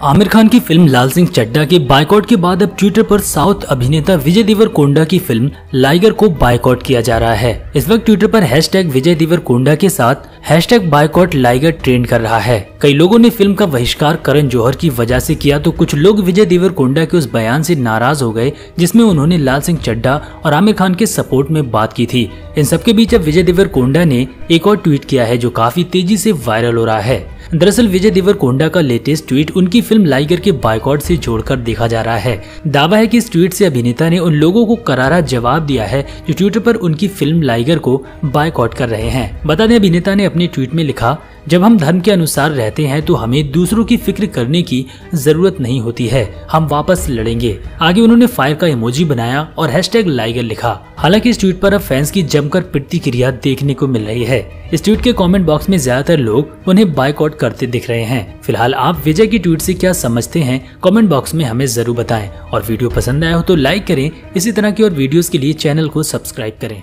आमिर खान की फ़िल्म लाल सिंह चड्डा के बायकॉट के बाद अब ट्विटर पर साउथ अभिनेता विजय देवर कोंडा की फ़िल्म लाइगर को बायकॉट किया जा रहा है। इस वक्त ट्विटर पर हैशटैग विजय देवर कोंडा के साथ हैशटैग बायकॉट लाइगर ट्रेंड कर रहा है। कई लोगों ने फ़िल्म का बहिष्कार करण जौहर की वजह से किया तो कुछ लोग विजय देवर कोंडा के उस बयान से नाराज़ हो गए, जिसमें उन्होंने लाल सिंह चड्डा और आमिर खान के सपोर्ट में बात की थी। इन सबके बीच अब विजय देवर कोंडा ने एक और ट्वीट किया है, जो काफ़ी तेज़ी से वायरल हो रहा है। दरअसल विजय देवर कोंडा का लेटेस्ट ट्वीट उनकी फ़िल्म लाइगर के बाइकआउट से जोड़कर देखा जा रहा है। दावा है कि इस ट्वीट से अभिनेता ने उन लोगों को करारा जवाब दिया है जो ट्विटर पर उनकी फ़िल्म लाइगर को बायकॉट कर रहे हैं। बता दें, अभिनेता ने अपने ट्वीट में लिखा, जब हम धर्म के अनुसार रहते हैं तो हमें दूसरों की फ़िक्र करने की ज़रूरत नहीं होती है। हम वापस लड़ेंगे। आगे उन्होंने फायर का इमोजी बनाया और हैशटैग लाइगर लिखा। हालाँकि इस ट्वीट पर अब फैंस की जमकर प्रतिक्रिया देखने को मिल रही है। इस ट्वीट के कमेंट बॉक्स में ज़्यादातर लोग उन्हें बाइकआउट करते दिख रहे हैं। फ़िलहाल आप विजय की ट्वीट से क्या समझते हैं कमेंट बॉक्स में हमें ज़रूर बताएँ। और वीडियो पसंद आया हो तो लाइक करें। इसी तरह की और वीडियोस के लिए चैनल को सब्सक्राइब करें।